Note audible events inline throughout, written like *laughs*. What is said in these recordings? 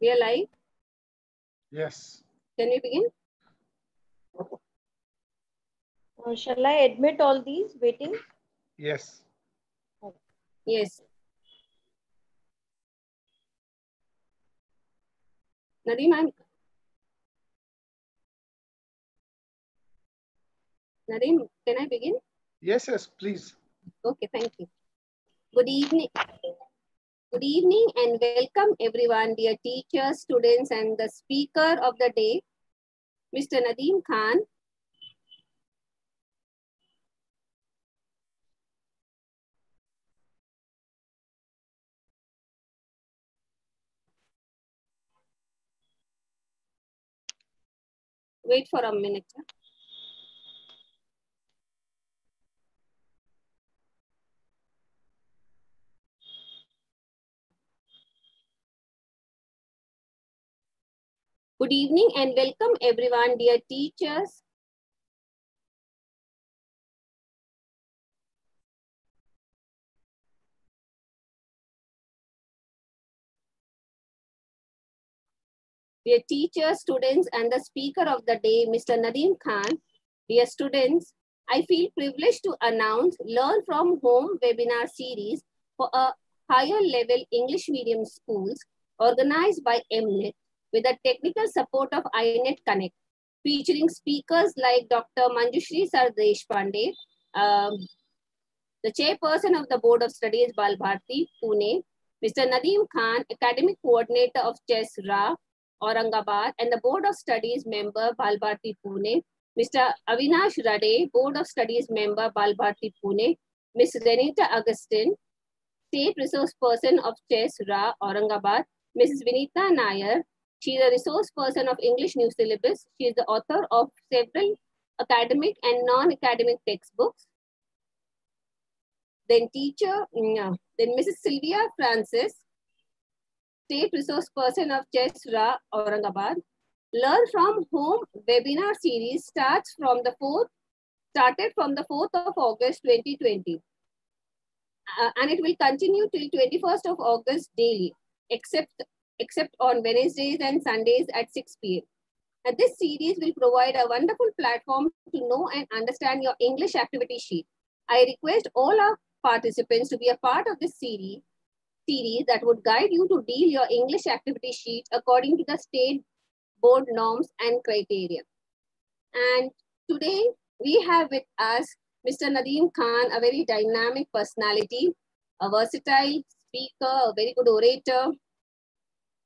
We are live. Yes. Can we begin? Uh, shall I admit all these waiting? Yes. Yes. Nadeem, I'm... Nadeem, can I begin? Yes, yes, please. Okay, thank you. Good evening. Good evening and welcome everyone, dear teachers, students, and the speaker of the day, Mr. Nadeem Khan. Wait for a minute. Good evening and welcome everyone, dear teachers. Dear teachers, students, and the speaker of the day, Mr. Nadeem Khan. Dear students, I feel privileged to announce Learn from Home webinar series for a higher level English medium schools organized by MNET with the technical support of AINET Connect, featuring speakers like Dr. Manjushri Sar Deshpande, um, the chairperson of the Board of Studies, Balbharti, Pune, Mr. Nadeem Khan, academic coordinator of Chess Ra, Aurangabad, and the Board of Studies member, Balbharti, Pune, Mr. Avinash Rade, Board of Studies member, Balbharti, Pune, Ms. Renita Augustine, State Resource Person of Chess Ra, Aurangabad, Mrs. Vinita Nair, she is a resource person of English New Syllabus. She is the author of several academic and non-academic textbooks. Then teacher, mm, then Mrs. Sylvia Francis, State Resource Person of Chesra, Aurangabad. Learn from Home webinar series starts from the 4th, started from the 4th of August 2020. Uh, and it will continue till 21st of August daily, except except on Wednesdays and Sundays at 6 p.m. And this series will provide a wonderful platform to know and understand your English activity sheet. I request all our participants to be a part of this series, series that would guide you to deal your English activity sheet according to the state board norms and criteria. And today we have with us Mr. Nadeem Khan, a very dynamic personality, a versatile speaker, a very good orator,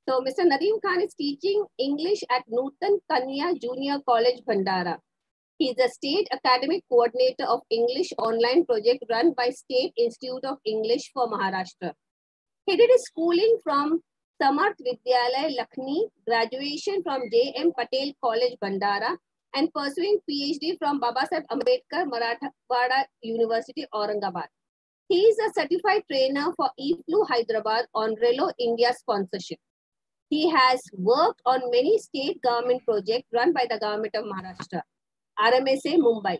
so Mr. Nadeem Khan is teaching English at Nutan Kanya Junior College, Bhandara. He is the State Academic Coordinator of English online project run by State Institute of English for Maharashtra. He did his schooling from Samarth Vidyalaya, Lakhni, graduation from J.M. Patel College, Bhandara, and pursuing PhD from Baba Babasaheb Ambedkar Marathwada University, Aurangabad. He is a certified trainer for EFLU Hyderabad on Relo India sponsorship. He has worked on many state government projects run by the government of Maharashtra, RMSA Mumbai,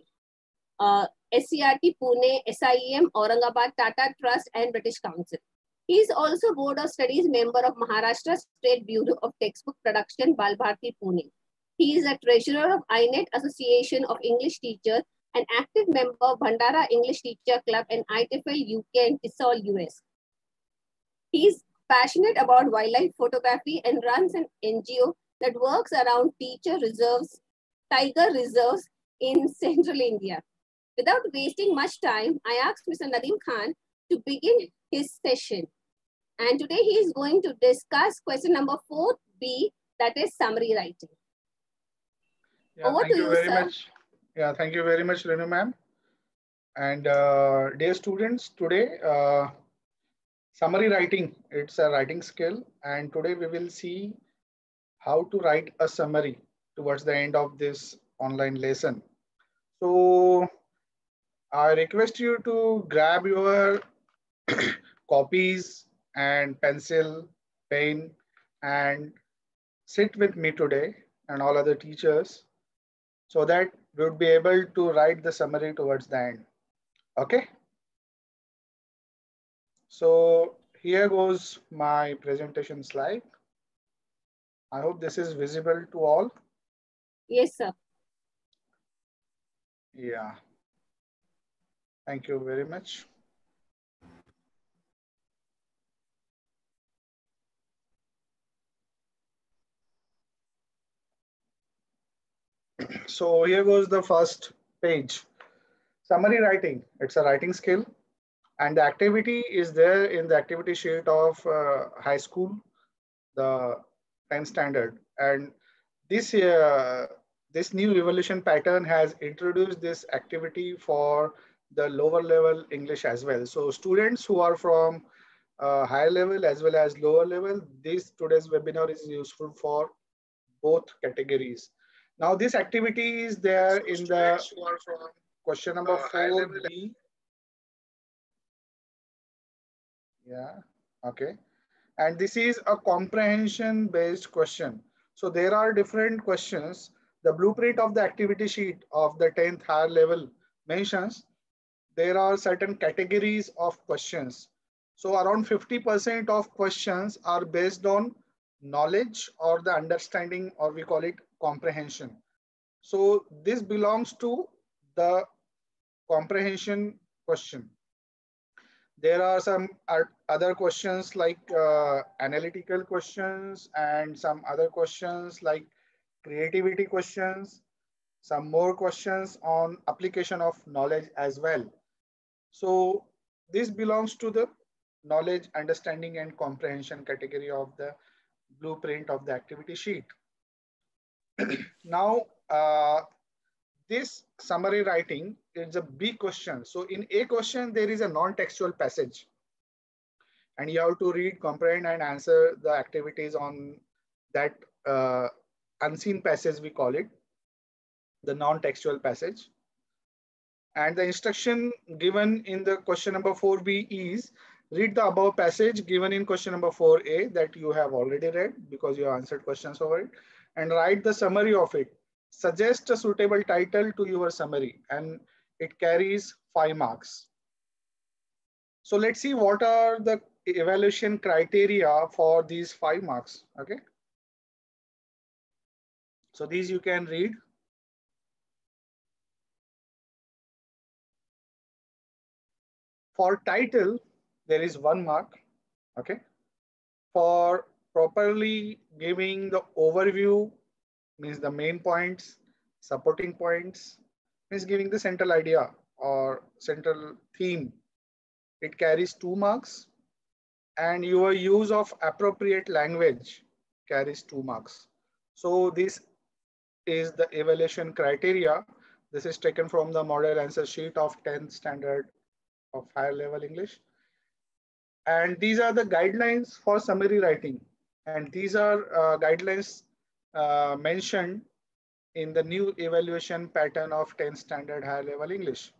uh, SCERT Pune, SIEM Aurangabad, Tata Trust, and British Council. He is also Board of Studies member of Maharashtra State Bureau of Textbook Production, Balbharti Pune. He is a treasurer of AINET Association of English Teachers, an active member of Bhandara English Teacher Club and IATEFL UK and TESOL US. He is passionate about wildlife photography and runs an NGO that works around teacher reserves, tiger reserves in *laughs* central India. Without wasting much time, I asked Mr. Nadeem Khan to begin his session. And today he is going to discuss question number 4B, that is summary writing. Yeah, Over thank to you you, very sir. much. Yeah, thank you very much, Renu ma'am. And uh, dear students, today uh, summary writing, it's a writing skill. And today we will see how to write a summary towards the end of this online lesson. So I request you to grab your *coughs* copies and pencil, pen, and sit with me today and all other teachers so that we would be able to write the summary towards the end. Okay. So here goes my presentation slide. I hope this is visible to all. Yes, sir. Yeah. Thank you very much. So here goes the first page. Summary writing, it's a writing skill. And the activity is there in the activity sheet of uh, high school, the 10th standard. And this, uh, this new evaluation pattern has introduced this activity for the lower level English as well. So students who are from uh, higher level as well as lower level, this today's webinar is useful for both categories. Now this activity is there so in the question number uh, four B. Yeah, okay. And this is a comprehension based question. So there are different questions. The blueprint of the activity sheet of the 10th higher level mentions there are certain categories of questions. So around 50% of questions are based on knowledge or the understanding or we call it comprehension. So this belongs to the comprehension question. There are some other questions like uh, analytical questions and some other questions like creativity questions, some more questions on application of knowledge as well. So this belongs to the knowledge, understanding and comprehension category of the blueprint of the activity sheet. *clears throat* now, uh, this summary writing is a B question. So in a question, there is a non-textual passage. And you have to read, comprehend, and answer the activities on that uh, unseen passage, we call it, the non-textual passage. And the instruction given in the question number 4b is read the above passage given in question number 4a that you have already read because you answered questions over it and write the summary of it. Suggest a suitable title to your summary and it carries five marks. So let's see what are the evaluation criteria for these five marks, okay? So these you can read For title, there is one mark, okay? For properly giving the overview, means the main points, supporting points, means giving the central idea or central theme. It carries two marks and your use of appropriate language carries two marks. So this is the evaluation criteria. This is taken from the model answer sheet of 10th standard of higher level English. And these are the guidelines for summary writing. And these are uh, guidelines uh, mentioned in the new evaluation pattern of 10 standard higher level English.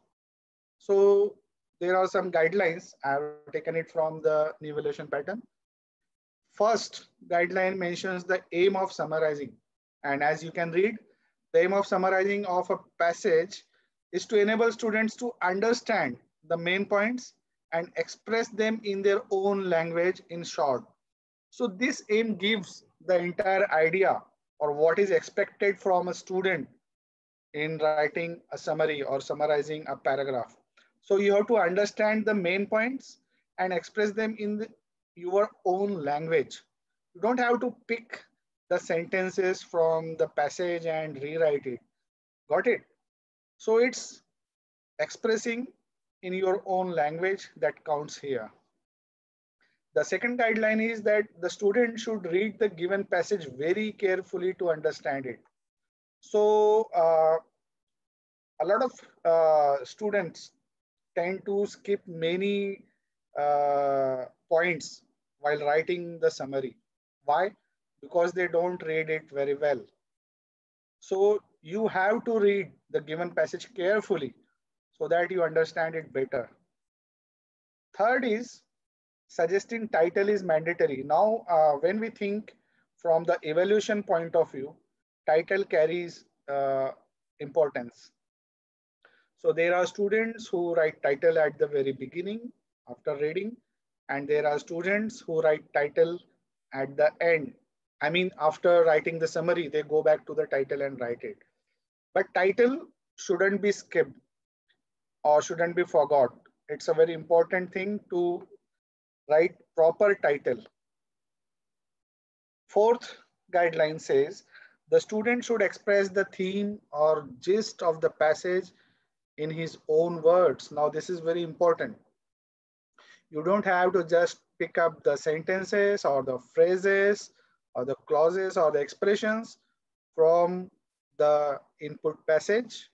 So there are some guidelines. I have taken it from the new evaluation pattern. First guideline mentions the aim of summarizing. And as you can read, the aim of summarizing of a passage is to enable students to understand the main points and express them in their own language in short. So this aim gives the entire idea or what is expected from a student in writing a summary or summarizing a paragraph. So you have to understand the main points and express them in the, your own language. You don't have to pick the sentences from the passage and rewrite it. Got it? So it's expressing in your own language that counts here. The second guideline is that the student should read the given passage very carefully to understand it. So uh, a lot of uh, students tend to skip many uh, points while writing the summary. Why? Because they don't read it very well. So you have to read the given passage carefully so that you understand it better. Third is suggesting title is mandatory. Now, uh, when we think from the evaluation point of view, title carries uh, importance. So there are students who write title at the very beginning after reading, and there are students who write title at the end I mean, after writing the summary, they go back to the title and write it. But title shouldn't be skipped or shouldn't be forgot. It's a very important thing to write proper title. Fourth guideline says the student should express the theme or gist of the passage in his own words. Now, this is very important. You don't have to just pick up the sentences or the phrases or the clauses or the expressions from the input passage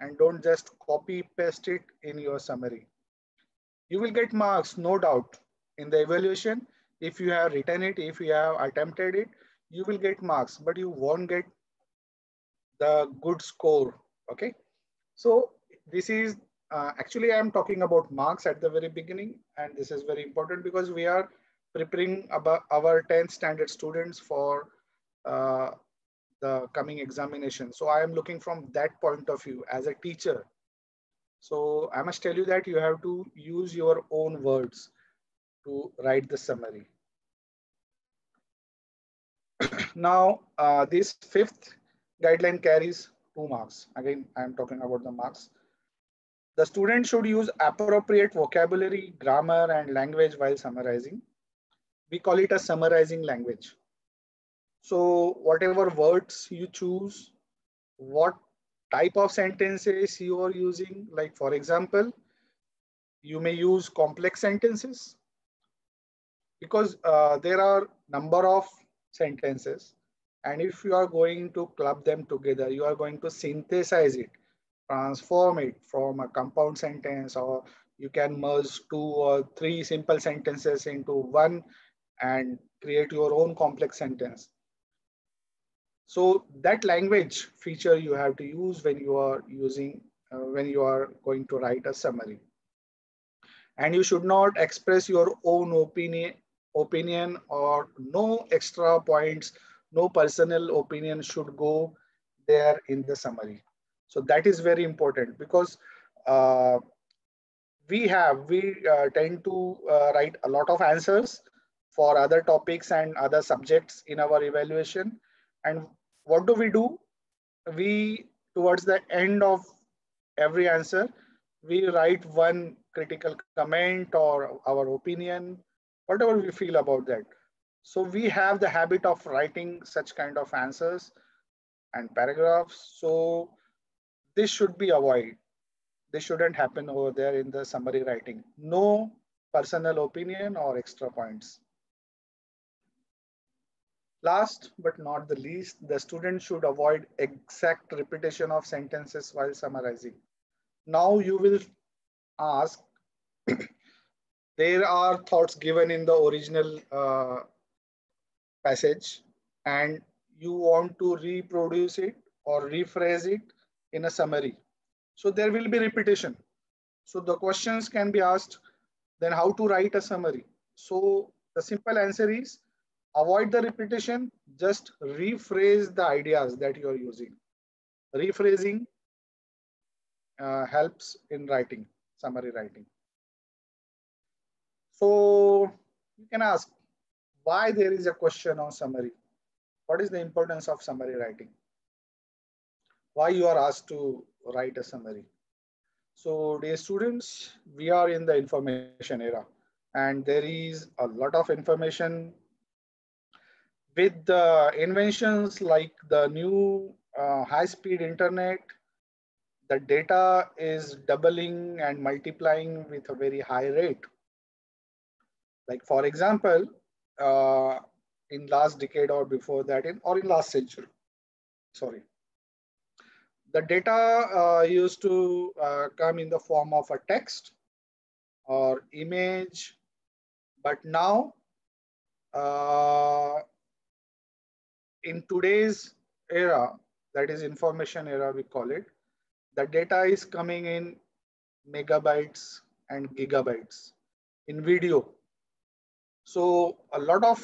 and don't just copy paste it in your summary. You will get marks, no doubt, in the evaluation. If you have written it, if you have attempted it, you will get marks, but you won't get the good score, okay? So this is, uh, actually I'm talking about marks at the very beginning, and this is very important because we are preparing about our 10th standard students for uh, the coming examination. So I am looking from that point of view as a teacher. So I must tell you that you have to use your own words to write the summary. *clears throat* now, uh, this fifth guideline carries two marks. Again, I'm talking about the marks. The student should use appropriate vocabulary, grammar, and language while summarizing. We call it a summarizing language. So whatever words you choose, what type of sentences you are using, like for example, you may use complex sentences because uh, there are number of sentences. And if you are going to club them together, you are going to synthesize it, transform it from a compound sentence, or you can merge two or three simple sentences into one and create your own complex sentence. So that language feature you have to use when you are using, uh, when you are going to write a summary. And you should not express your own opinion, opinion or no extra points, no personal opinion should go there in the summary. So that is very important because uh, we have, we uh, tend to uh, write a lot of answers for other topics and other subjects in our evaluation. And what do we do? We, towards the end of every answer, we write one critical comment or our opinion, whatever we feel about that. So we have the habit of writing such kind of answers and paragraphs. So this should be avoided. This shouldn't happen over there in the summary writing. No personal opinion or extra points. Last but not the least, the student should avoid exact repetition of sentences while summarizing. Now you will ask, there are thoughts given in the original uh, passage and you want to reproduce it or rephrase it in a summary. So there will be repetition. So the questions can be asked, then how to write a summary. So the simple answer is avoid the repetition, just rephrase the ideas that you're using. Rephrasing uh, helps in writing, summary writing. So you can ask why there is a question on summary. What is the importance of summary writing? Why you are asked to write a summary? So dear students, we are in the information era and there is a lot of information with the inventions like the new uh, high-speed internet, the data is doubling and multiplying with a very high rate. Like for example, uh, in last decade or before that, in or in last century, sorry. The data uh, used to uh, come in the form of a text or image, but now uh, in today's era, that is information era, we call it, the data is coming in megabytes and gigabytes in video. So a lot of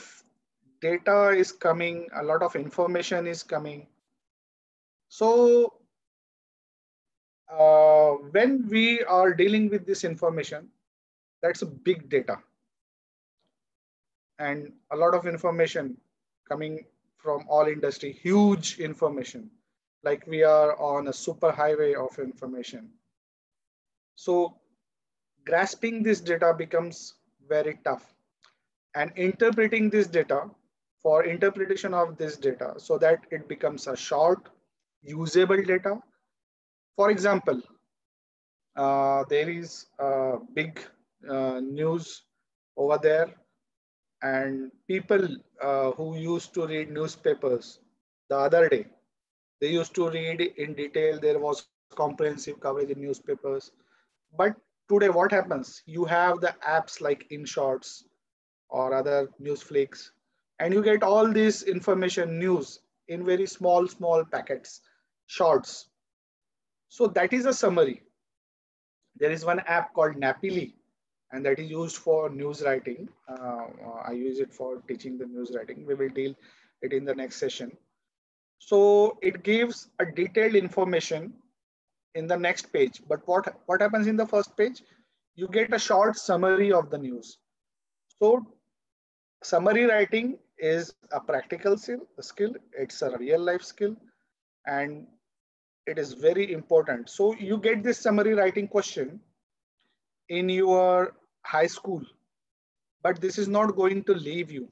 data is coming, a lot of information is coming. So uh, when we are dealing with this information, that's a big data. And a lot of information coming from all industry, huge information, like we are on a super highway of information. So grasping this data becomes very tough and interpreting this data for interpretation of this data so that it becomes a short, usable data. For example, uh, there is a big uh, news over there and people uh, who used to read newspapers the other day, they used to read in detail, there was comprehensive coverage in newspapers. But today what happens? You have the apps like Inshorts or other news flicks and you get all this information news in very small, small packets, shorts. So that is a summary. There is one app called Napili and that is used for news writing. Uh, I use it for teaching the news writing. We will deal it in the next session. So it gives a detailed information in the next page. But what, what happens in the first page? You get a short summary of the news. So summary writing is a practical skill. It's a real life skill and it is very important. So you get this summary writing question in your high school, but this is not going to leave you.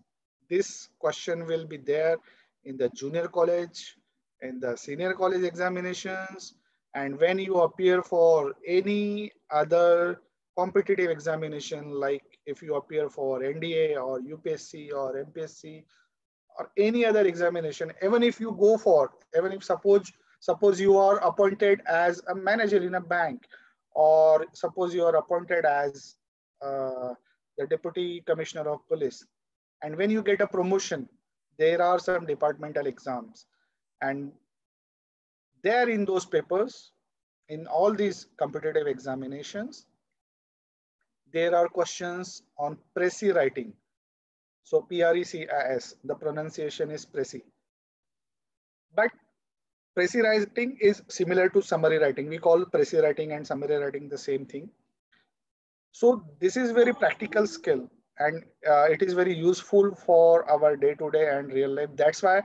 This question will be there in the junior college, in the senior college examinations, and when you appear for any other competitive examination, like if you appear for NDA or UPSC or MPSC or any other examination, even if you go for, even if suppose, suppose you are appointed as a manager in a bank, or suppose you are appointed as uh, the deputy commissioner of police. And when you get a promotion, there are some departmental exams. And there in those papers, in all these competitive examinations, there are questions on Précis writing. So P-R-E-C-I-S, the pronunciation is Précis. But Précis writing is similar to summary writing. We call Précis writing and summary writing the same thing. So this is very practical skill and uh, it is very useful for our day-to-day -day and real life. That's why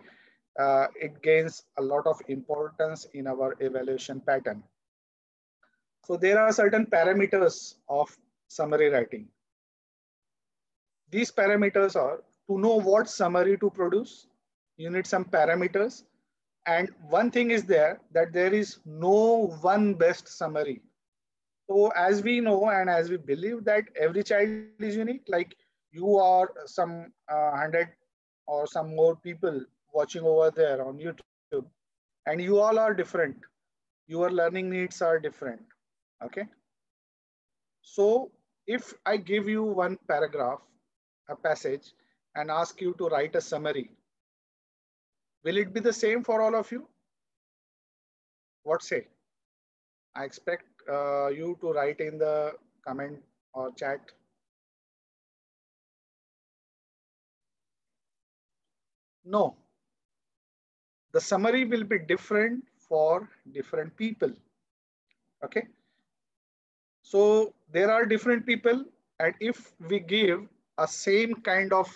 uh, it gains a lot of importance in our evaluation pattern. So there are certain parameters of summary writing. These parameters are to know what summary to produce, you need some parameters. And one thing is there that there is no one best summary. So as we know and as we believe that every child is unique, like you are some uh, hundred or some more people watching over there on YouTube, and you all are different. Your learning needs are different. Okay. So if I give you one paragraph, a passage, and ask you to write a summary, will it be the same for all of you? What say? I expect uh, you to write in the comment or chat. No. The summary will be different for different people. Okay. So there are different people and if we give a same kind of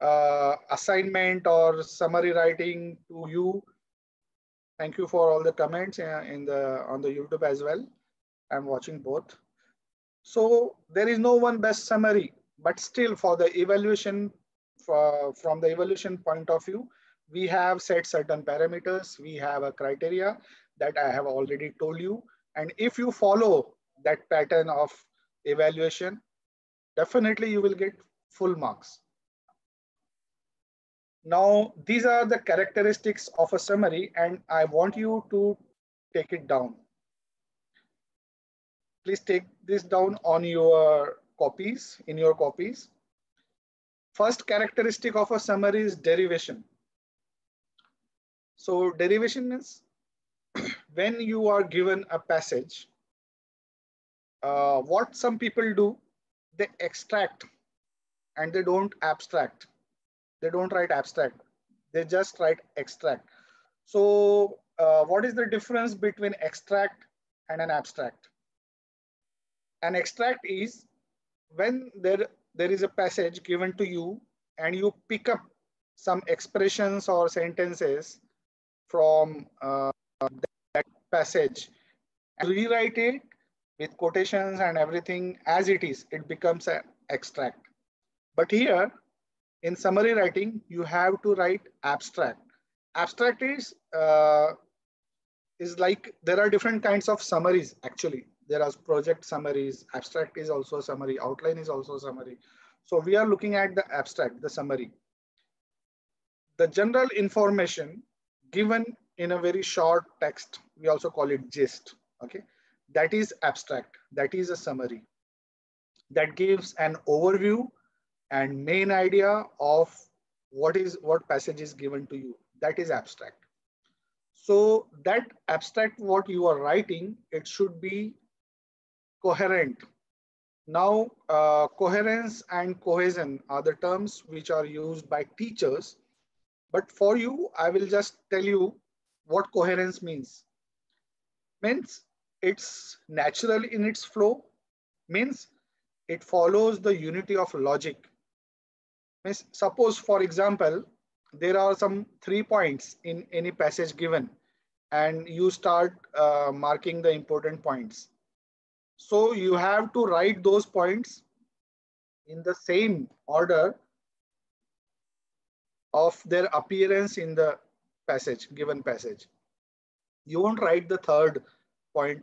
uh, assignment or summary writing to you, thank you for all the comments uh, in the on the YouTube as well. I'm watching both. So there is no one best summary, but still for the evaluation, for, from the evaluation point of view, we have set certain parameters. We have a criteria that I have already told you. And if you follow that pattern of evaluation, definitely you will get full marks. Now, these are the characteristics of a summary and I want you to take it down. Please take this down on your copies, in your copies. First characteristic of a summary is derivation. So derivation means *clears throat* when you are given a passage uh, what some people do, they extract and they don't abstract. They don't write abstract. They just write extract. So uh, what is the difference between extract and an abstract? An extract is when there, there is a passage given to you and you pick up some expressions or sentences from uh, that passage and rewrite it with quotations and everything as it is, it becomes an extract. But here in summary writing, you have to write abstract. Abstract is, uh, is like, there are different kinds of summaries actually. There are project summaries, abstract is also a summary, outline is also a summary. So we are looking at the abstract, the summary. The general information given in a very short text, we also call it gist, okay? That is abstract, that is a summary. That gives an overview and main idea of what is what passage is given to you. That is abstract. So that abstract, what you are writing, it should be coherent. Now, uh, coherence and cohesion are the terms which are used by teachers. But for you, I will just tell you what coherence means. Means it's natural in its flow, means it follows the unity of logic Means suppose, for example, there are some three points in any passage given and you start uh, marking the important points. So you have to write those points in the same order of their appearance in the passage, given passage. You won't write the third point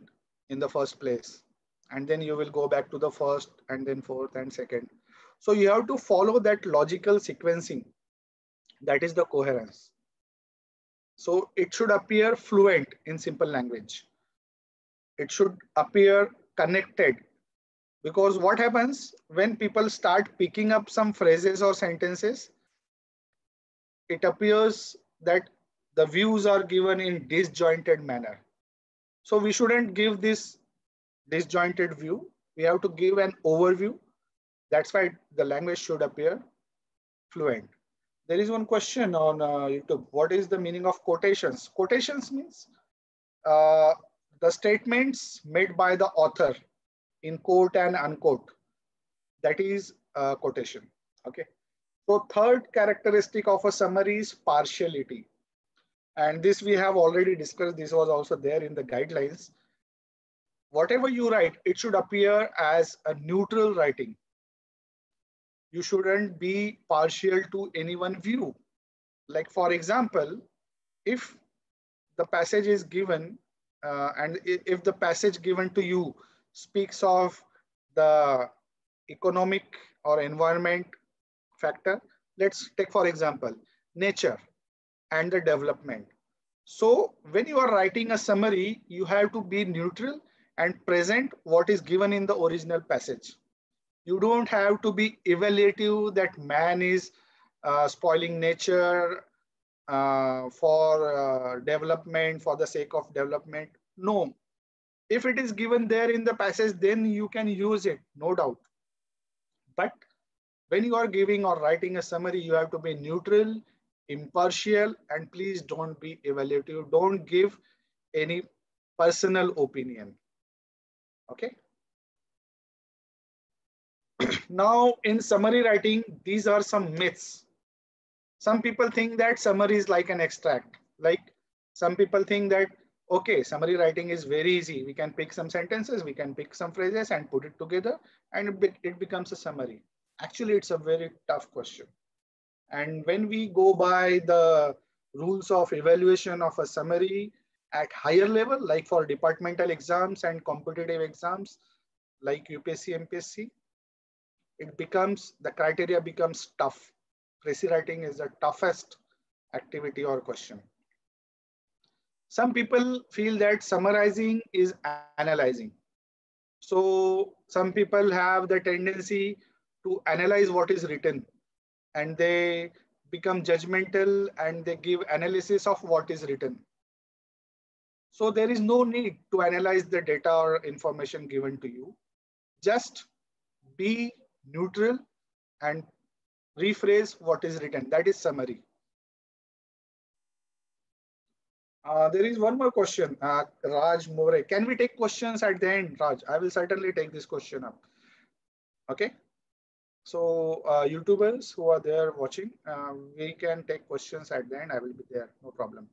in the first place. And then you will go back to the first and then fourth and second. So you have to follow that logical sequencing. That is the coherence. So it should appear fluent in simple language. It should appear connected because what happens when people start picking up some phrases or sentences, it appears that the views are given in disjointed manner. So we shouldn't give this disjointed view. We have to give an overview that's why the language should appear fluent. There is one question on uh, YouTube. What is the meaning of quotations? Quotations means uh, the statements made by the author in quote and unquote. That is uh, quotation. Okay. So third characteristic of a summary is partiality. And this we have already discussed. This was also there in the guidelines. Whatever you write, it should appear as a neutral writing you shouldn't be partial to any one view. Like for example, if the passage is given uh, and if the passage given to you speaks of the economic or environment factor, let's take for example, nature and the development. So when you are writing a summary, you have to be neutral and present what is given in the original passage you don't have to be evaluative that man is uh, spoiling nature uh, for uh, development, for the sake of development. No. If it is given there in the passage, then you can use it, no doubt. But when you are giving or writing a summary, you have to be neutral, impartial, and please don't be evaluative. Don't give any personal opinion. Okay *clears throat* now in summary writing, these are some myths. Some people think that summary is like an extract. Like some people think that, okay, summary writing is very easy. We can pick some sentences, we can pick some phrases and put it together and it, becomes a summary. Actually, it's a very tough question. And when we go by the rules of evaluation of a summary at higher level, like for departmental exams and competitive exams, like UPSC, MPSC, it becomes, the criteria becomes tough. Précis writing is the toughest activity or question. Some people feel that summarizing is analyzing. So some people have the tendency to analyze what is written and they become judgmental and they give analysis of what is written. So there is no need to analyze the data or information given to you. Just be neutral and rephrase what is written. That is summary. Uh, there is one more question, uh, Raj More. Can we take questions at the end, Raj? I will certainly take this question up. Okay. So uh, YouTubers who are there watching, uh, we can take questions at the end. I will be there, no problem.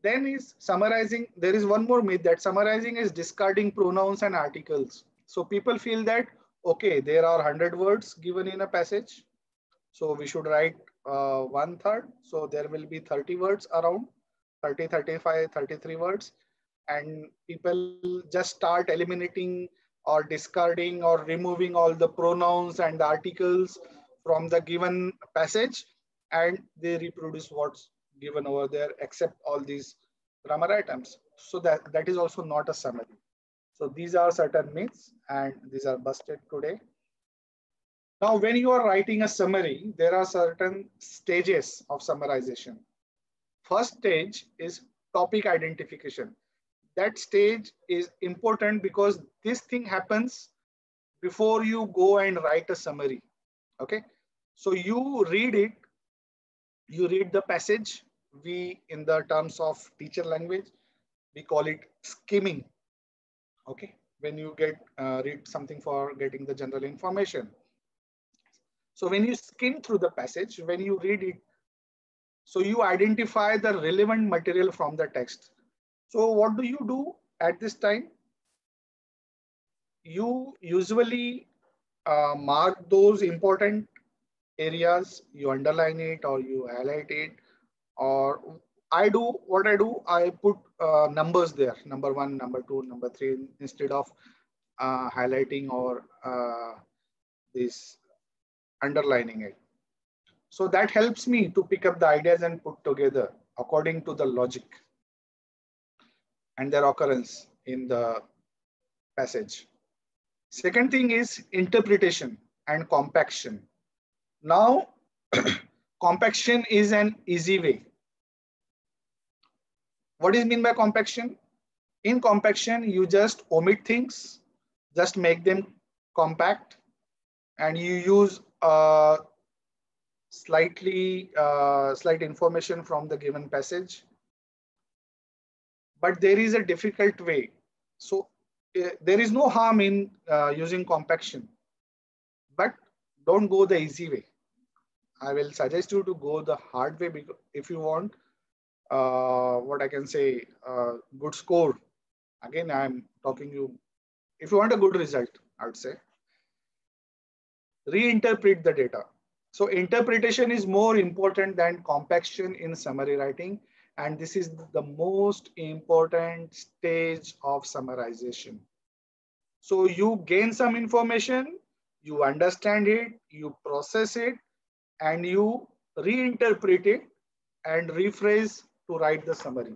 Then is summarizing. There is one more myth that summarizing is discarding pronouns and articles. So people feel that, okay, there are 100 words given in a passage. So we should write uh, one third. So there will be 30 words around, 30, 35, 33 words. And people just start eliminating or discarding or removing all the pronouns and the articles from the given passage and they reproduce what's given over there except all these grammar items. So that, that is also not a summary. So these are certain myths and these are busted today. Now, when you are writing a summary, there are certain stages of summarization. First stage is topic identification that stage is important because this thing happens before you go and write a summary. Okay. So you read it, you read the passage. We, in the terms of teacher language, we call it skimming. Okay. When you get uh, read something for getting the general information. So when you skim through the passage, when you read it, so you identify the relevant material from the text so what do you do at this time? You usually uh, mark those important areas, you underline it or you highlight it or I do what I do, I put uh, numbers there, number one, number two, number three, instead of uh, highlighting or uh, this underlining it. So that helps me to pick up the ideas and put together according to the logic and their occurrence in the passage. Second thing is interpretation and compaction. Now, *clears throat* compaction is an easy way. What is mean by compaction? In compaction, you just omit things, just make them compact, and you use uh, slightly uh, slight information from the given passage but there is a difficult way. So uh, there is no harm in uh, using compaction, but don't go the easy way. I will suggest you to go the hard way because if you want uh, what I can say, uh, good score. Again, I'm talking you, if you want a good result, I would say, reinterpret the data. So interpretation is more important than compaction in summary writing and this is the most important stage of summarization. So you gain some information, you understand it, you process it, and you reinterpret it and rephrase to write the summary.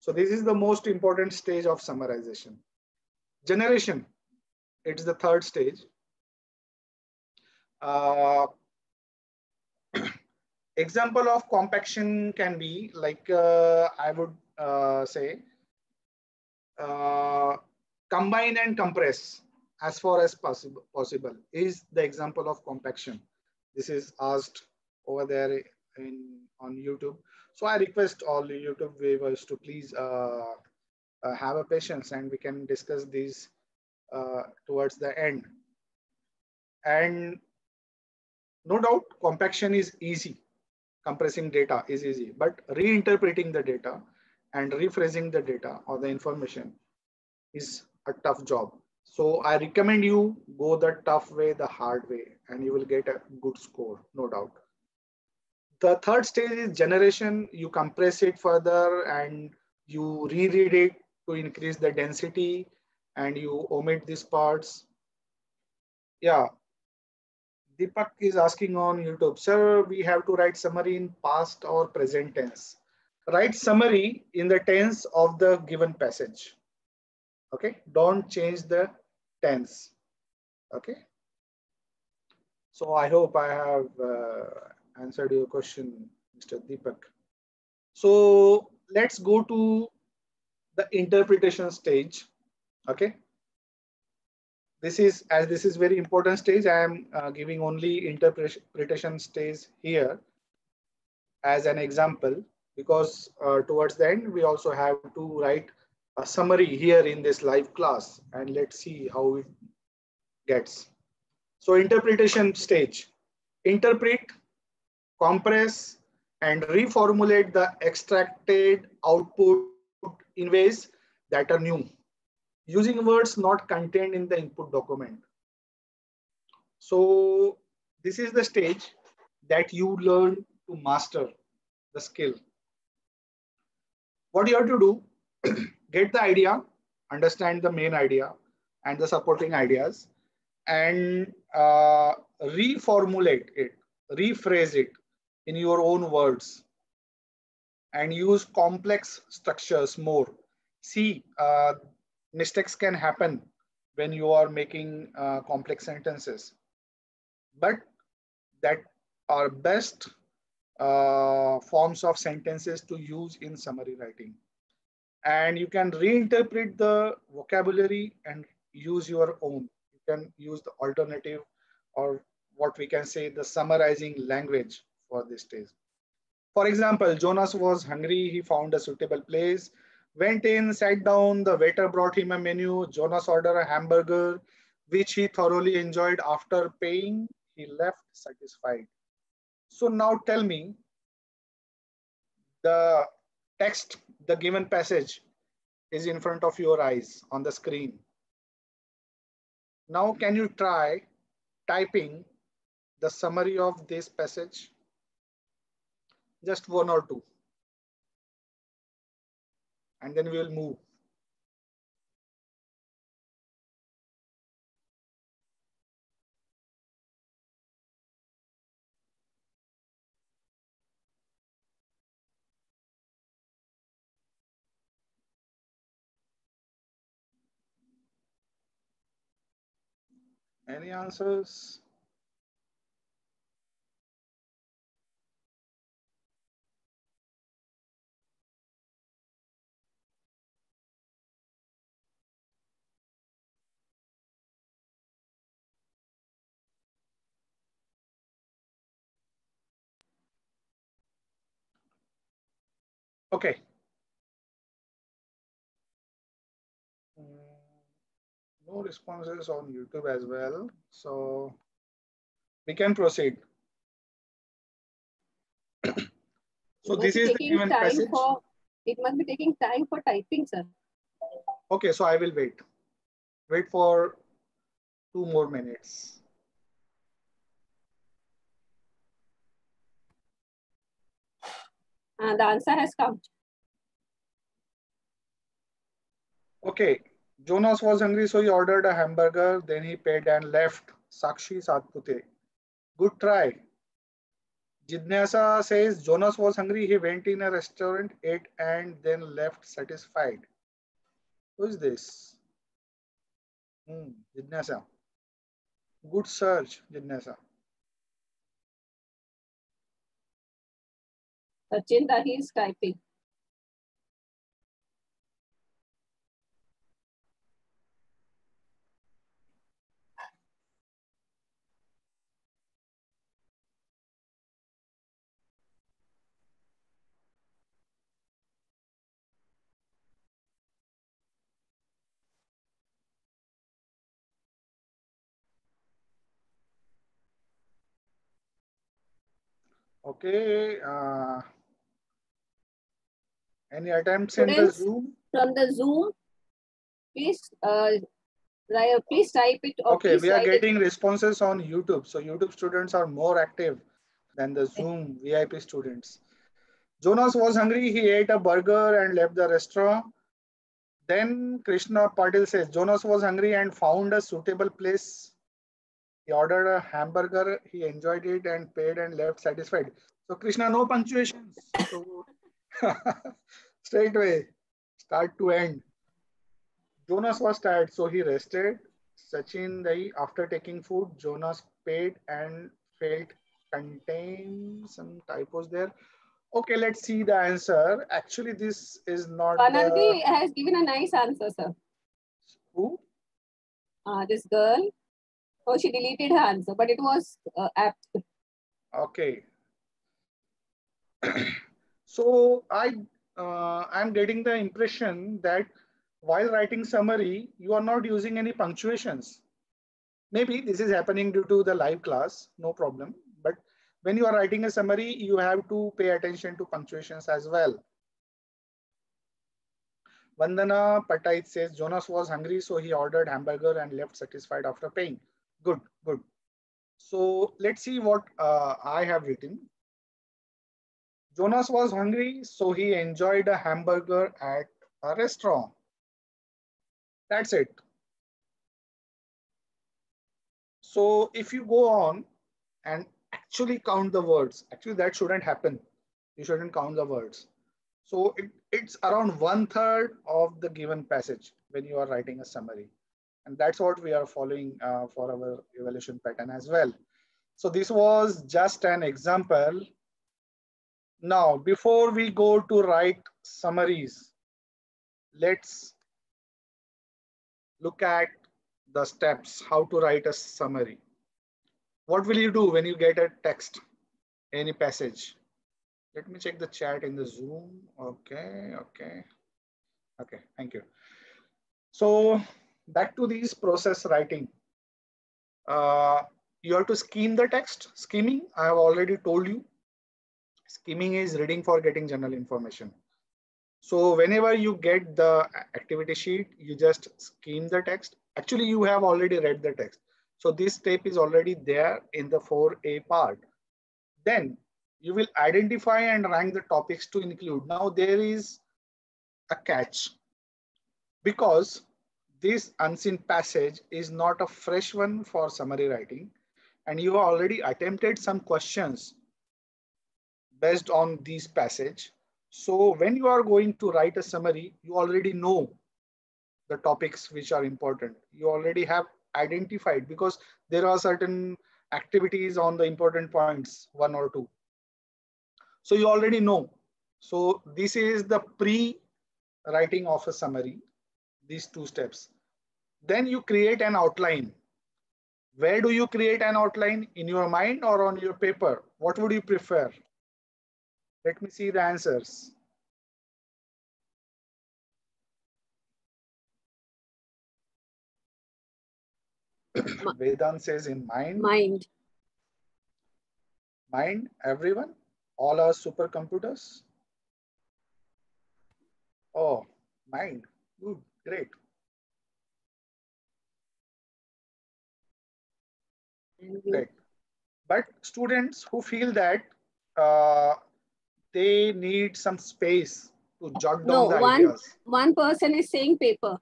So this is the most important stage of summarization. Generation, it's the third stage. Uh, example of compaction can be like uh, I would uh, say uh, combine and compress as far as possible possible is the example of compaction. This is asked over there in on YouTube. So I request all YouTube viewers to please uh, uh, have a patience and we can discuss these uh, towards the end. And no doubt compaction is easy compressing data is easy, but reinterpreting the data and rephrasing the data or the information is a tough job. So I recommend you go the tough way, the hard way, and you will get a good score, no doubt. The third stage is generation. You compress it further and you reread it to increase the density and you omit these parts. Yeah, Deepak is asking on YouTube, sir, we have to write summary in past or present tense. Write summary in the tense of the given passage. Okay, don't change the tense. Okay. So I hope I have uh, answered your question, Mr. Deepak. So let's go to the interpretation stage. Okay this is as this is very important stage i am uh, giving only interpretation stage here as an example because uh, towards the end we also have to write a summary here in this live class and let's see how it gets. So interpretation stage, interpret, compress, and reformulate the extracted output in ways that are new, using words not contained in the input document. So this is the stage that you learn to master the skill. What you have to do, *clears throat* get the idea, understand the main idea and the supporting ideas, and uh, reformulate it, rephrase it in your own words, and use complex structures more. See, uh, mistakes can happen when you are making uh, complex sentences, but that are best uh, forms of sentences to use in summary writing. And you can reinterpret the vocabulary and use your own. You can use the alternative or what we can say the summarizing language for this stage. For example, Jonas was hungry. He found a suitable place, went in, sat down. The waiter brought him a menu. Jonas ordered a hamburger, which he thoroughly enjoyed. After paying, he left satisfied. So now tell me the text, the given passage is in front of your eyes on the screen. Now can you try typing the summary of this passage? Just one or two. And then we will move. Any answers? Okay. Mm, No responses on YouTube as well. So we can proceed. *coughs* So this is the given passage. For, it must be taking time for typing, sir. Okay, so I will wait. Wait for two more minutes. And the answer has come. Okay, Jonas was hungry, so he ordered a hamburger. Then he paid and left. Sakshi Satpute. Good try. Jidnasa says Jonas was hungry. He went in a restaurant, ate, and then left satisfied. Who is this? Hmm, Jidnasa. Good search, Jidnasa. Sachinda, he is typing. Okay. Uh, any attempts in the Zoom? From the Zoom, please, uh, please type it. Okay, we are write it. getting responses on YouTube. So YouTube students are more active than the Zoom VIP students. Jonas was hungry. He ate a burger and left the restaurant. Then Krishna Patil says, Jonas was hungry and found a suitable place. He ordered a hamburger. He enjoyed it and paid and left satisfied. So Krishna, no punctuations. So *laughs* straight away, start to end. Jonas was tired, so he rested. Sachin Dai, after taking food, Jonas paid and felt contained some typos there. Okay, let's see the answer. Actually, this is not the, has given a nice answer, sir. who? Uh, this girl, oh, she deleted her answer, but it was uh, apt. Okay. *clears throat* so I uh, I'm getting the impression that while writing summary, you are not using any punctuations. Maybe this is happening due to the live class, no problem. But when you are writing a summary, you have to pay attention to punctuations as well. Vandana Patait says Jonas was hungry, so he ordered hamburger and left satisfied after paying. Good, good. So let's see what uh, I have written. Jonas was hungry, so he enjoyed a hamburger at a restaurant. That's it. So if you go on and actually count the words, actually that shouldn't happen. You shouldn't count the words. So it, it's around one third of the given passage when you are writing a summary. And that's what we are following uh, for our evaluation pattern as well. So this was just an example. Now, before we go to write summaries, let's look at the steps, how to write a summary. What will you do when you get a text, any passage? Let me check the chat in the Zoom. Okay, okay. Okay, thank you. So back to these process writing. Uh, you have to scheme the text. Scheming, I have already told you. Scheming is reading for getting general information. So whenever you get the activity sheet, you just skim the text. Actually, you have already read the text. So this step is already there in the 4A part. Then you will identify and rank the topics to include. Now there is a catch because this unseen passage is not a fresh one for summary writing and you already attempted some questions based on this passage so when you are going to write a summary, you already know the topics which are important. You already have identified because there are certain activities on the important points, one or two. So you already know. So this is the pre-writing of a summary, these two steps. Then you create an outline. Where do you create an outline? In your mind or on your paper? What would you prefer? Let me see the answers. *coughs* Vedant says in mind. Mind. Mind, everyone? All are supercomputers? Oh, mind. Good, great. Great. But students who feel that uh, they need some space to jot down No, the one- ideas. One person is saying paper.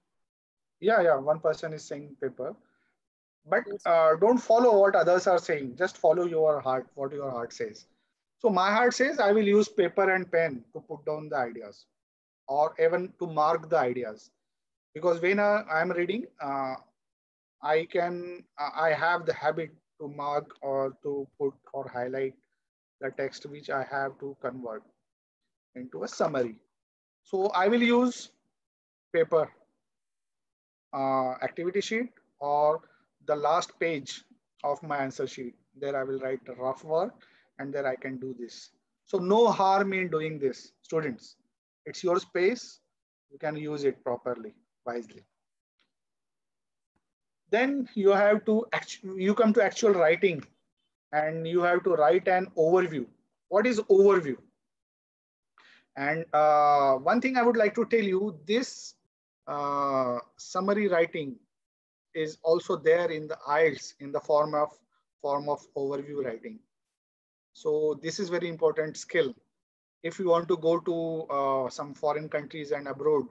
Yeah, yeah, one person is saying paper. But uh, don't follow what others are saying. Just follow your heart, what your heart says. So my heart says I will use paper and pen to put down the ideas or even to mark the ideas. Because when uh, I'm reading, uh, I can, I have the habit to mark or to put or highlight the text which I have to convert into a summary. So I will use paper uh, activity sheet or the last page of my answer sheet. There I will write rough work and there I can do this. So no harm in doing this, students. It's your space. You can use it properly, wisely. Then you have to, you come to actual writing and you have to write an overview. What is overview? And uh, one thing I would like to tell you, this uh, summary writing is also there in the IELTS in the form of form of overview writing. So this is very important skill. If you want to go to uh, some foreign countries and abroad,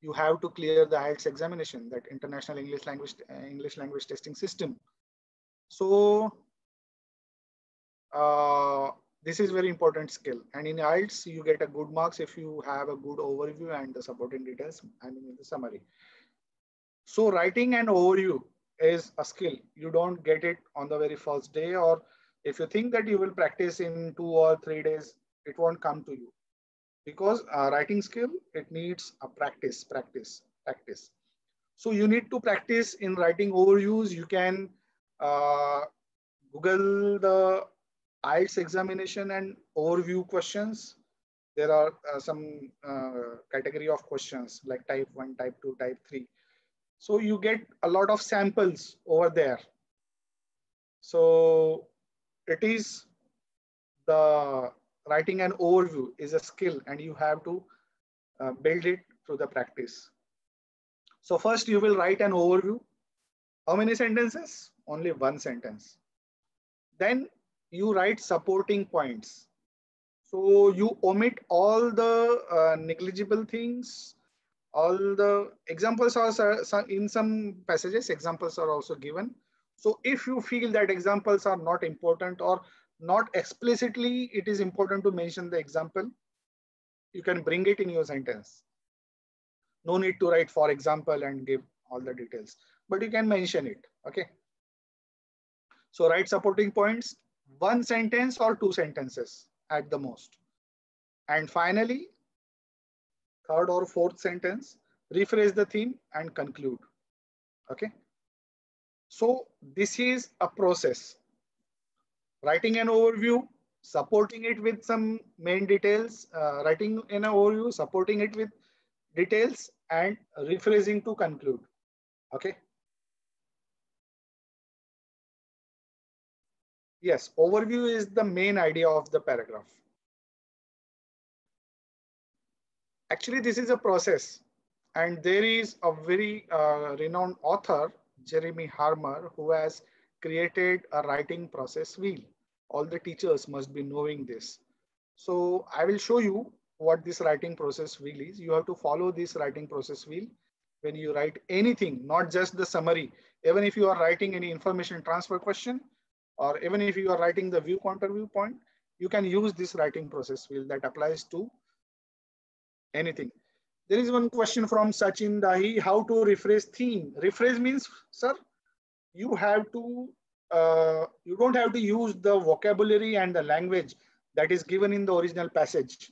you have to clear the IELTS examination, that International English Language English Language Testing System. So uh, this is very important skill. And in IELTS, you get a good marks if you have a good overview and the supporting details, I mean in the summary. So writing an overview is a skill. You don't get it on the very first day, or if you think that you will practice in two or three days, it won't come to you. Because writing skill, it needs a practice, practice, practice. So you need to practice in writing overviews. You can uh, Google the IELTS examination and overview questions. There are uh, some uh, category of questions like type one, type two, type three. So you get a lot of samples over there. So it is the writing an overview is a skill and you have to uh, build it through the practice. So first you will write an overview. How many sentences? Only one sentence. Then you write supporting points. So you omit all the uh, negligible things, all the examples are in some passages, examples are also given. So if you feel that examples are not important or not explicitly, it is important to mention the example, you can bring it in your sentence. No need to write for example and give all the details, but you can mention it, okay? So write supporting points, one sentence or two sentences at the most. And finally, third or fourth sentence, rephrase the theme and conclude. Okay. So this is a process. Writing an overview, supporting it with some main details, uh, writing an overview, supporting it with details and rephrasing to conclude. Okay. Yes, overview is the main idea of the paragraph. Actually, this is a process and there is a very uh, renowned author, Jeremy Harmer, who has created a writing process wheel. All the teachers must be knowing this. So I will show you what this writing process wheel is. You have to follow this writing process wheel when you write anything, not just the summary. Even if you are writing any information transfer question, or even if you are writing the view counter viewpoint, you can use this writing process wheel that applies to anything. There is one question from Sachin Dahi, how to rephrase theme. Rephrase means, sir, you have to, uh, you don't have to use the vocabulary and the language that is given in the original passage,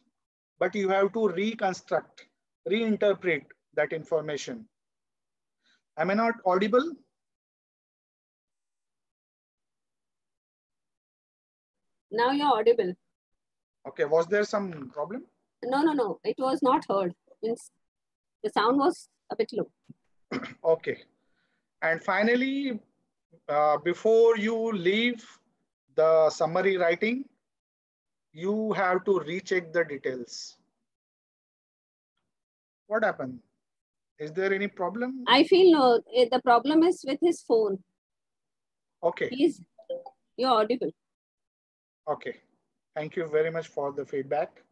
but you have to reconstruct, reinterpret that information. Am I not audible? Now you're audible. Okay, was there some problem? No, no, no. It was not heard. Means the sound was a bit low. *clears throat* okay. And finally, uh, before you leave the summary writing, you have to recheck the details. What happened? Is there any problem? I feel no. Eh, the problem is with his phone. Okay. He's, you're audible. Okay. Thank you very much for the feedback.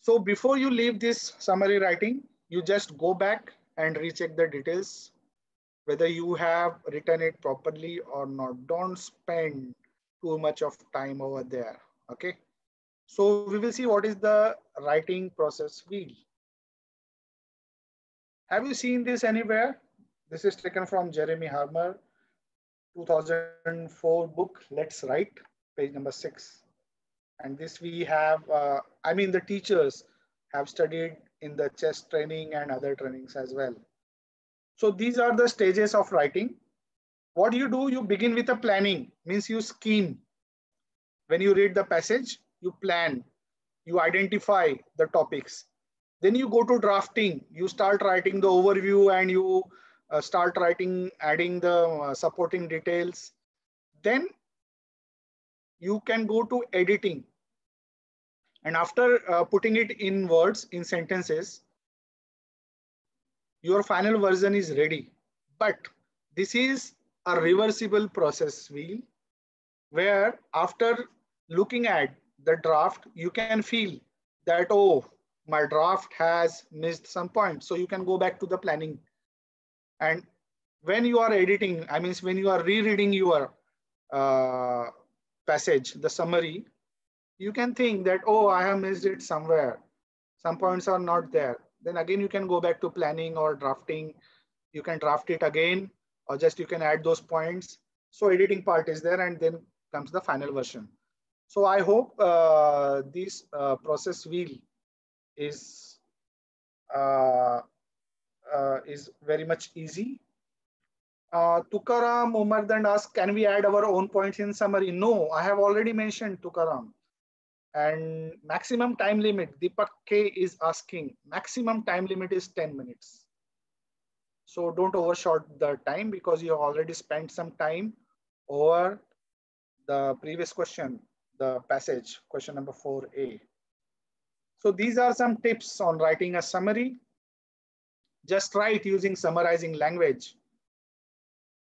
So before you leave this summary writing, you just go back and recheck the details, whether you have written it properly or not. Don't spend too much of time over there, okay? So we will see what is the writing process wheel. Have you seen this anywhere? This is taken from Jeremy Harmer, 2004 book, Let's Write, page number six. And this we have, uh, I mean, the teachers have studied in the chess training and other trainings as well. So these are the stages of writing. What do you do? You begin with a planning, means you scheme. When you read the passage, you plan, you identify the topics. Then you go to drafting. You start writing the overview and you uh, start writing, adding the uh, supporting details. Then you can go to editing. And after uh, putting it in words, in sentences, your final version is ready. But this is a reversible process wheel where after looking at the draft, you can feel that, oh, my draft has missed some points. So you can go back to the planning. And when you are editing, I mean, when you are rereading your uh, passage, the summary, you can think that, oh, I have missed it somewhere. Some points are not there. Then again, you can go back to planning or drafting. You can draft it again, or just you can add those points. So editing part is there and then comes the final version. So I hope uh, this uh, process wheel is uh, is very much easy. Uh, Tukaram Umardan asked, can we add our own points in summary? No, I have already mentioned Tukaram and maximum time limit, Deepak K is asking, maximum time limit is 10 minutes. So don't overshot the time because you already spent some time over the previous question, the passage, question number 4a. So these are some tips on writing a summary. Just write using summarizing language.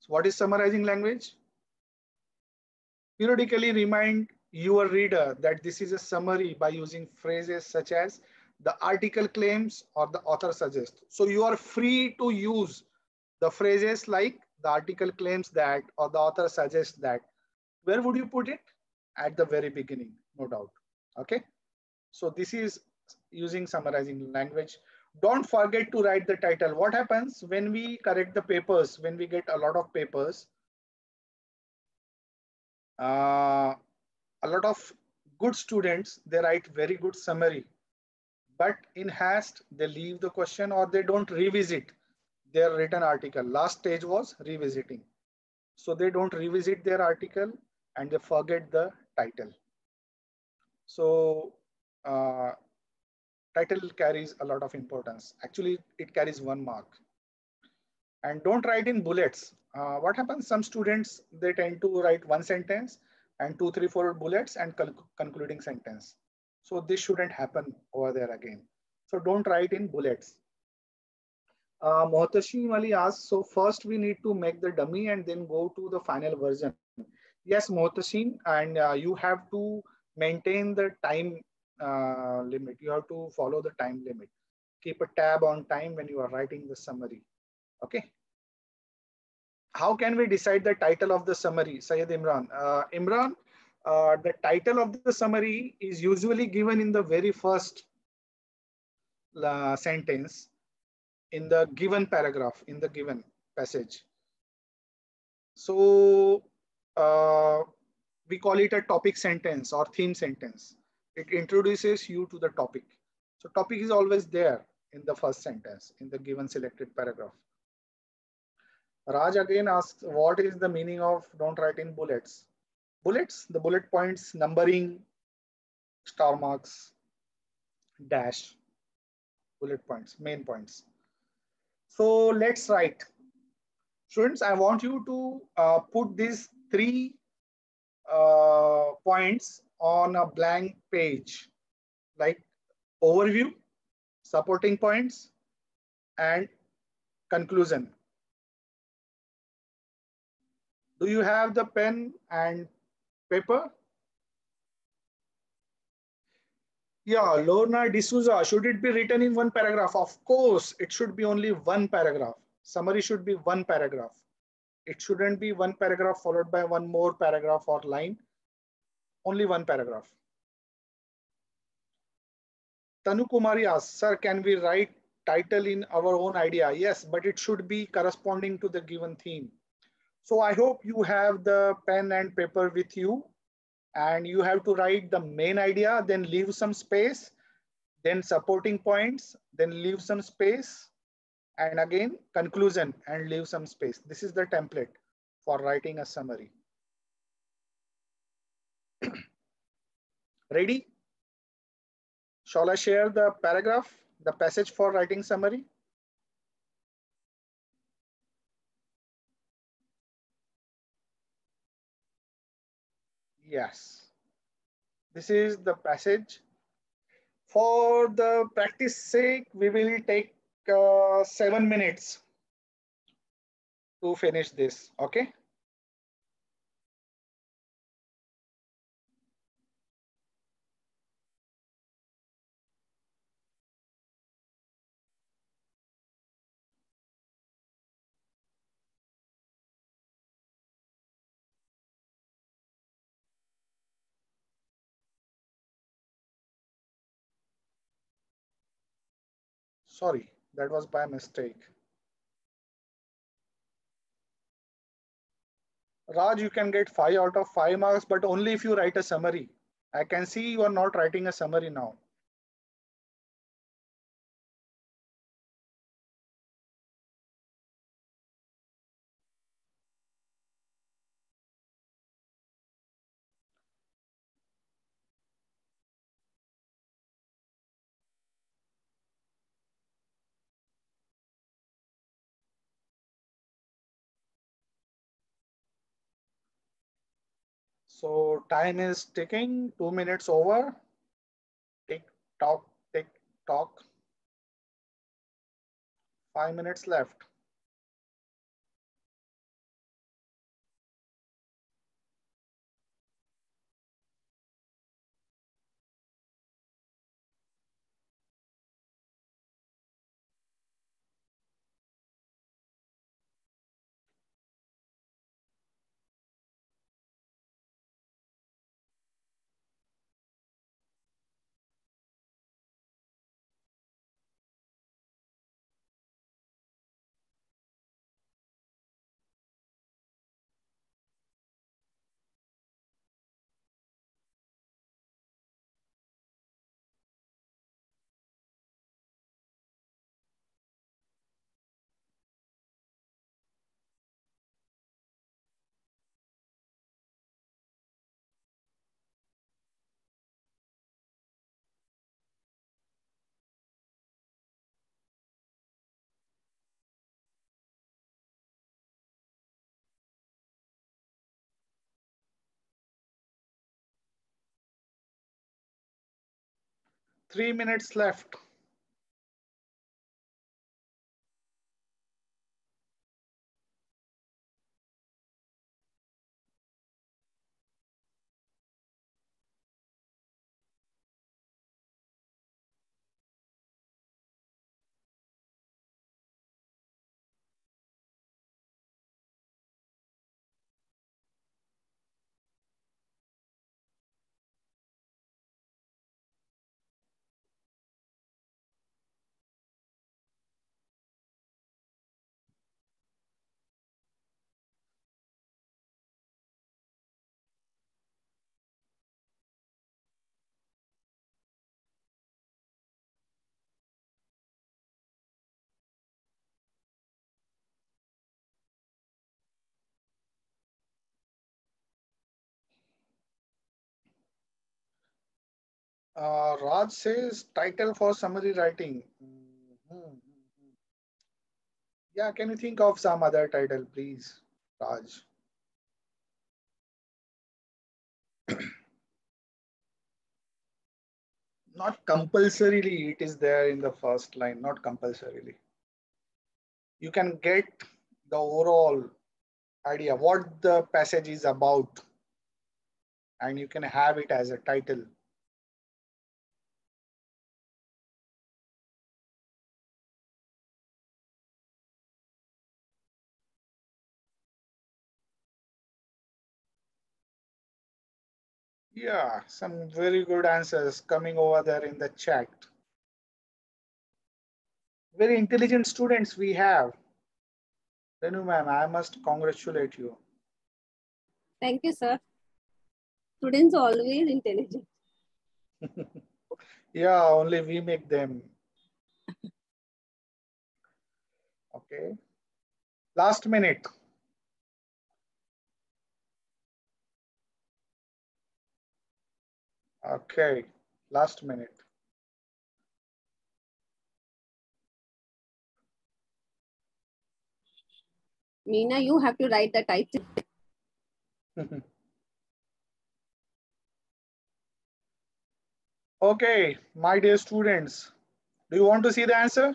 So what is summarizing language? Periodically remind your reader that this is a summary by using phrases such as the article claims or the author suggests. So you are free to use the phrases like the article claims that or the author suggests that. Where would you put it? At the very beginning, no doubt. Okay. So this is using summarizing language. Don't forget to write the title. What happens when we correct the papers, when we get a lot of papers, uh, a lot of good students, they write very good summary. But in haste they leave the question or they don't revisit their written article. Last stage was revisiting. So they don't revisit their article and they forget the title. So uh, title carries a lot of importance actually it carries one mark and don't write in bullets uh, what happens some students they tend to write one sentence and two three four bullets and concluding sentence so this shouldn't happen over there again. So don't write in bullets. Uh, Mohtashi Mali asks, so first we need to make the dummy and then go to the final version. Yes, Mohtashi, and uh, you have to maintain the time uh, limit. You have to follow the time limit. Keep a tab on time when you are writing the summary. Okay. How can we decide the title of the summary? Sayed Imran. Uh, Imran, uh, the title of the summary is usually given in the very first uh, sentence in the given paragraph, in the given passage. So uh, we call it a topic sentence or theme sentence. It introduces you to the topic. So topic is always there in the first sentence in the given selected paragraph. Raj again asks, what is the meaning of don't write in bullets? bullets, the bullet points, numbering, star marks, dash, bullet points, main points. So let's write. Students, I want you to uh, put these three uh, points on a blank page, like overview, supporting points, and conclusion. Do you have the pen and paper? Yeah, Lorna D'Souza, should it be written in one paragraph? Of course, it should be only one paragraph. Summary should be one paragraph. It shouldn't be one paragraph followed by one more paragraph or line. Only one paragraph. Tanu Kumari asks, sir, can we write title in our own idea? Yes, but it should be corresponding to the given theme. So I hope you have the pen and paper with you and you have to write the main idea, then leave some space, then supporting points, then leave some space, and again conclusion and leave some space. This is the template for writing a summary. Ready? Shall I share the paragraph, the passage for writing summary? Yes. This is the passage. For the practice sake, we will take uh, seven minutes to finish this, okay? Sorry, that was by mistake. Raj, you can get five out of five marks, but only if you write a summary. I can see you are not writing a summary now. So time is ticking, two minutes over. Tick tock, tick tock. Five minutes left. Three minutes left. Uh, Raj says title for summary writing. Mhm. Yeah, can you think of some other title, please, Raj? *clears throat* not compulsorily it is there in the first line, not compulsorily. You can get the overall idea what the passage is about and you can have it as a title. Yeah, some very good answers coming over there in the chat. Very intelligent students we have. Renu ma'am, I must congratulate you. Thank you, sir. Students always intelligent. *laughs* yeah, only we make them. *laughs* Okay. Last minute. Okay, last minute. Meena, you have to write the title. *laughs* okay, my dear students, do you want to see the answer?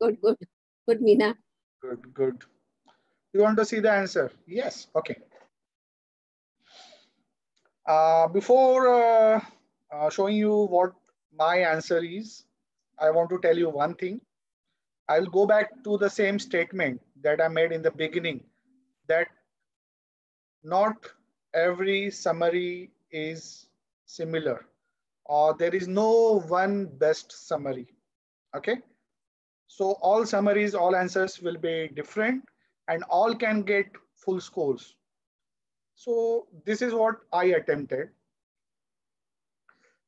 Good, good, good, Meena. Good, good. You want to see the answer? Yes, okay. Uh, before uh, uh, showing you what my answer is, I want to tell you one thing. I'll go back to the same statement that I made in the beginning that not every summary is similar or there is no one best summary. Okay. So all summaries, all answers will be different and all can get full scores. So this is what I attempted.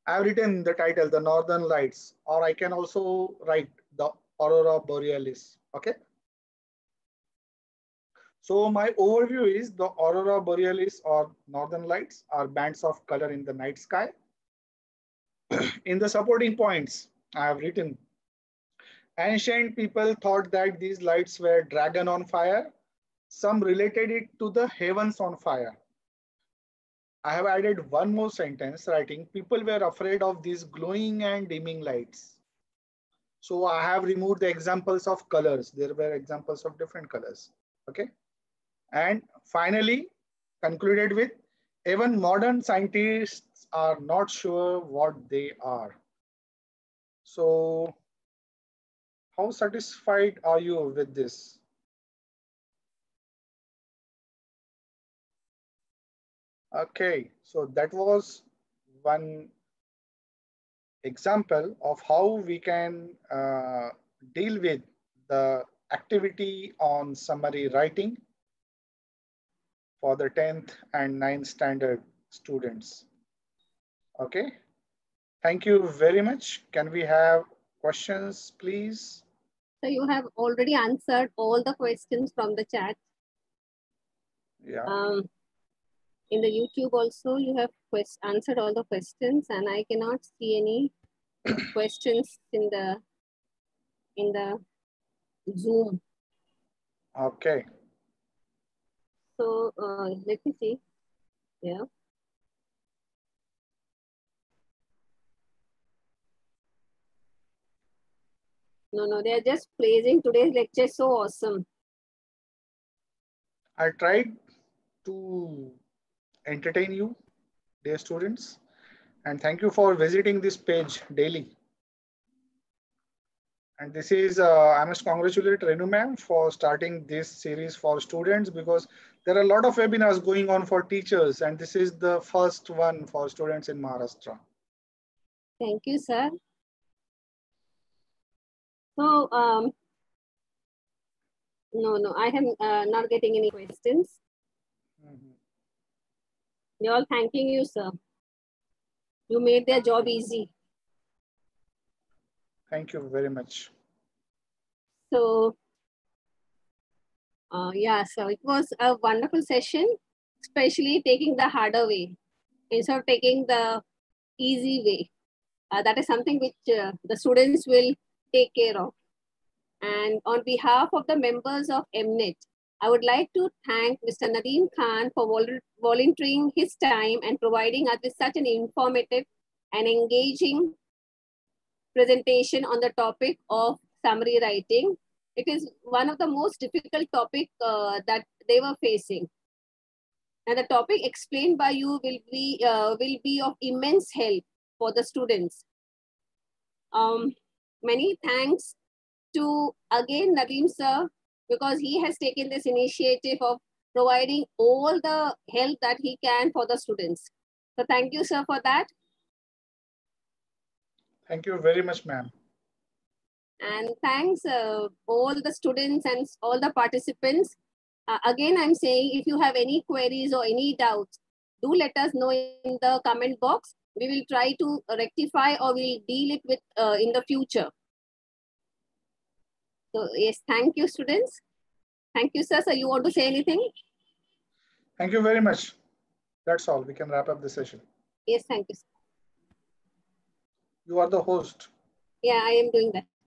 I've written the title, The Northern Lights, or I can also write the Aurora Borealis, okay? So my overview is the Aurora Borealis or Northern Lights are bands of color in the night sky. *clears throat* in the supporting points, I have written, ancient people thought that these lights were dragon on fire. Some related it to the heavens on fire. I have added one more sentence writing, people were afraid of these glowing and dimming lights. So I have removed the examples of colors. There were examples of different colors, okay? And finally, concluded with, even modern scientists are not sure what they are. So how satisfied are you with this? Okay, so that was one example of how we can uh, deal with the activity on summary writing for the 10th and 9th standard students. Okay, thank you very much. Can we have questions, please? So you have already answered all the questions from the chat. Yeah. Um, in the YouTube also, you have quest answered all the questions and I cannot see any *coughs* questions in the in the Zoom. Okay. So uh, let me see. Yeah. No, no, they're just praising today's lecture so awesome. I tried to entertain you, dear students, and thank you for visiting this page daily. And this is, uh, I must congratulate Renu ma'am for starting this series for students because there are a lot of webinars going on for teachers and this is the first one for students in Maharashtra. Thank you, sir. So, um, no, no, I am uh, not getting any questions. Mm -hmm. They're all thanking you, sir. You made their job easy. Thank you very much. So, uh, yeah, so it was a wonderful session, especially taking the harder way instead of taking the easy way. Uh, that is something which uh, the students will take care of. And on behalf of the members of MNET, I would like to thank Mr. Nadeem Khan for vol volunteering his time and providing us with such an informative and engaging presentation on the topic of summary writing. It is one of the most difficult topic uh, that they were facing. And the topic explained by you will be, uh, will be of immense help for the students. Um, many thanks to again Nadeem sir because he has taken this initiative of providing all the help that he can for the students. So thank you sir for that. Thank you very much ma'am. And thanks uh, all the students and all the participants. Uh, again, I'm saying if you have any queries or any doubts, do let us know in the comment box. We will try to rectify or we'll deal it with uh, in the future. So yes, thank you, students. Thank you, sir. So you want to say anything? Thank you very much. That's all. We can wrap up the session. Yes, thank you. Sir. You are the host. Yeah, I am doing that.